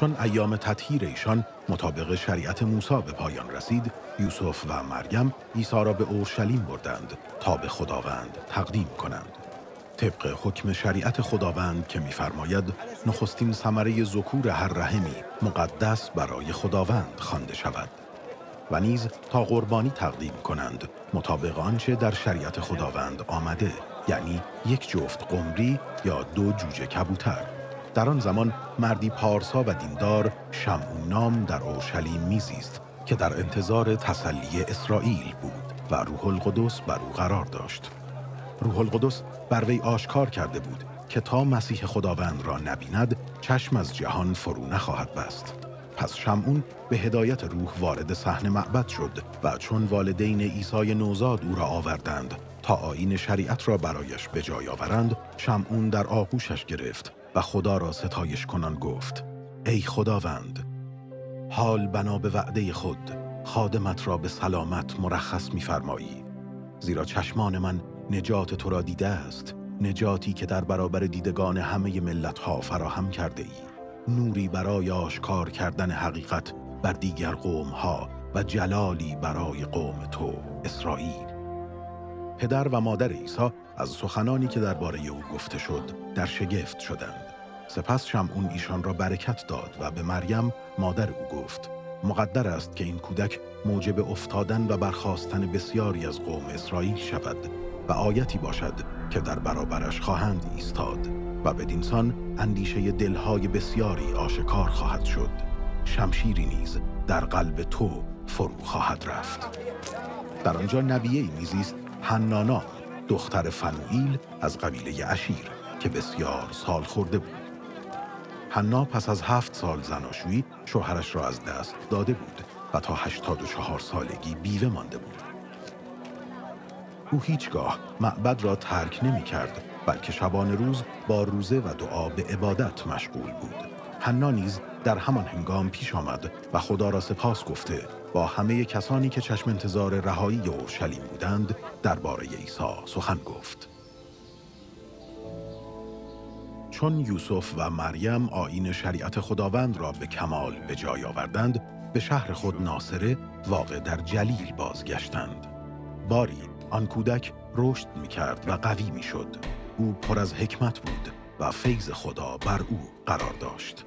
چون ایام تطهیر ایشان مطابق شریعت موسی به پایان رسید یوسف و مریم عیسی را به اورشلیم بردند تا به خداوند تقدیم کنند. طبق حکم شریعت خداوند که می‌فرماید نخستین ثمره ذکور هر رحمی مقدس برای خداوند خوانده شود و نیز تا قربانی تقدیم کنند مطابق آنچه در شریعت خداوند آمده یعنی یک جفت قمری یا دو جوجه کبوتر. در آن زمان مردی پارسا و دیندار شمعون نام در اورشلیم میزیست که در انتظار تسلی اسرائیل بود و روح القدس بر او قرار داشت. روح القدس بر وی آشکار کرده بود که تا مسیح خداوند را نبیند چشم از جهان فرو نخواهد بست. پس شمعون به هدایت روح وارد صحن معبد شد و چون والدین عیسی نوزاد او را آوردند تا آین شریعت را برایش به جای آورند شمعون در آغوشش گرفت و خدا را ستایش کنان گفت ای خداوند حال بنا به وعده خود خادمت را به سلامت مرخص می‌فرمایی. زیرا چشمان من نجات تو را دیده است نجاتی که در برابر دیدگان همه ملتها فراهم کرده ای. نوری برای آشکار کردن حقیقت بر دیگر قومها و جلالی برای قوم تو اسرائیل. پدر و مادر عیسی از سخنانی که درباره او گفته شد در شگفت شدند. سپس شمعون ایشان را برکت داد و به مریم مادر او گفت مقدر است که این کودک موجب افتادن و برخواستن بسیاری از قوم اسرائیل شود و آیتی باشد که در برابرش خواهند ایستاد و بدینسان اندیشه دلهای بسیاری آشکار خواهد شد. شمشیری نیز در قلب تو فرو خواهد رفت. در آنجا نبیه میزیست حنانا دختر فنوئیل از قبیله اشیر که بسیار سال خورده بود. حنا پس از هفت سال زناشویی شوهرش را از دست داده بود و تا هشتاد و چهار سالگی بیوه مانده بود. او هیچگاه معبد را ترک نمی کرد بلکه شبان روز با روزه و دعا به عبادت مشغول بود. حنا نیز در همان هنگام پیش آمد و خدا را سپاس گفته با همه کسانی که چشم انتظار رهایی اورشلیم بودند درباره عیسی سخن گفت. چون یوسف و مریم آین شریعت خداوند را به کمال به جای آوردند به شهر خود ناصره واقع در جلیل بازگشتند. باری آن کودک رشد می کرد و قوی می شد او پر از حکمت بود و فیض خدا بر او قرار داشت.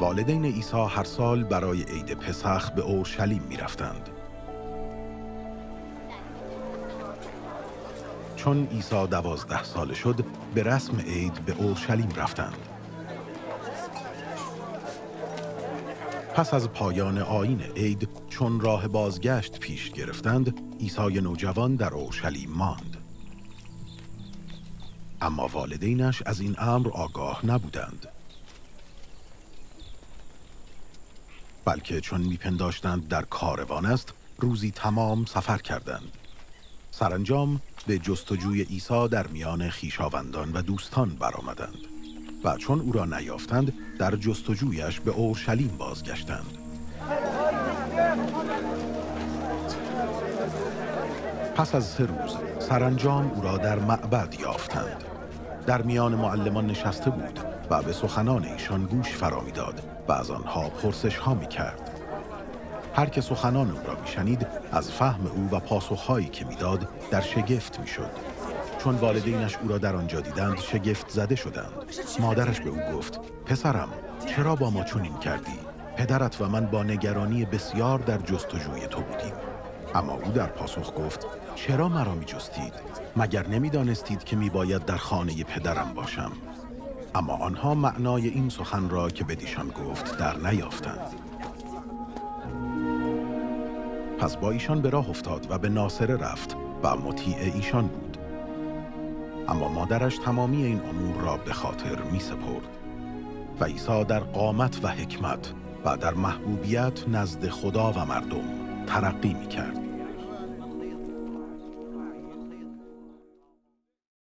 والدین عیسی هر سال برای عید پسخ به اورشلیم می رفتند. چون عیسی دوازده ساله شد به رسم عید به اورشلیم رفتند. پس از پایان آین عید چون راه بازگشت پیش گرفتند عیسی نوجوان در اورشلیم ماند. اما والدینش از این امر آگاه نبودند. بلکه چون میپنداشتند در کاروان است روزی تمام سفر کردند. سرانجام به جستجوی عیسی در میان خیشاوندان و دوستان برآمدند و چون او را نیافتند در جستجویش به اورشلیم بازگشتند پس از سه روز سرانجام او را در معبد یافتند در میان معلمان نشسته بود و به سخنان ایشان گوش فرا داد و از آنها پرسش ها می کرد. هر که سخنان او را میشنید از فهم او و پاسخهایی که می‌داد در شگفت می‌شد. چون والدینش او را در آنجا دیدند شگفت زده شدند. مادرش به او گفت پسرم چرا با ما چنین کردی؟ پدرت و من با نگرانی بسیار در جستجوی تو بودیم. اما او در پاسخ گفت چرا مرا می جستید؟ مگر نمی‌دانستید که می باید در خانه پدرم باشم؟ اما آنها معنای این سخن را که بدیشان گفت در نیافتند. پس با ایشان به راه افتاد و به ناصره رفت و مطیع ایشان بود. اما مادرش تمامی این امور را به خاطر می سپرد و عیسی در قامت و حکمت و در محبوبیت نزد خدا و مردم ترقی می کرد.